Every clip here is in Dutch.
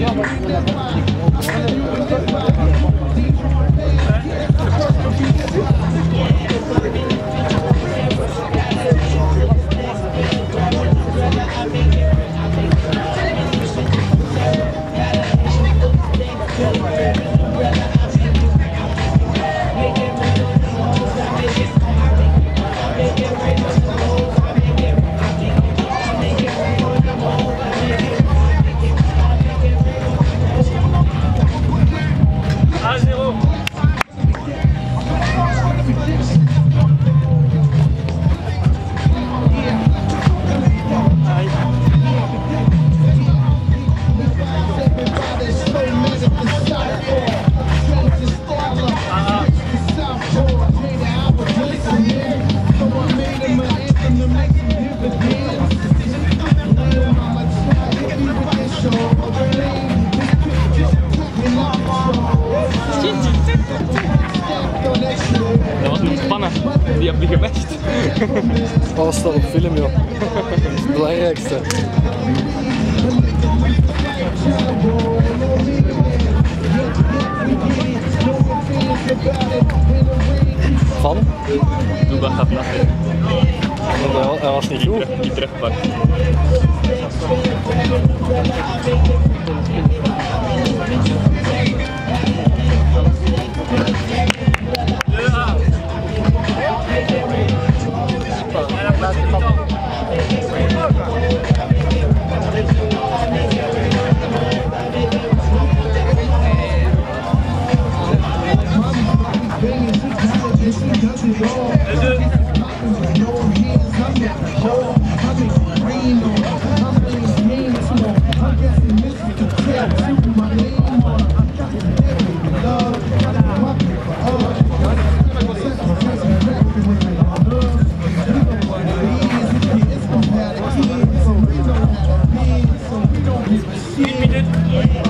Não, gematcht. Alles staat op film, joh. Dat is het belangrijkste. Van? Doe dat gaat lachen. Hij was niet goed. Die terugpakt. 아. Yeah.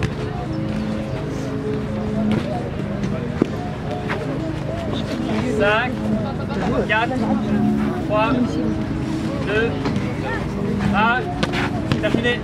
5, 4, 3, 2, 1, terminé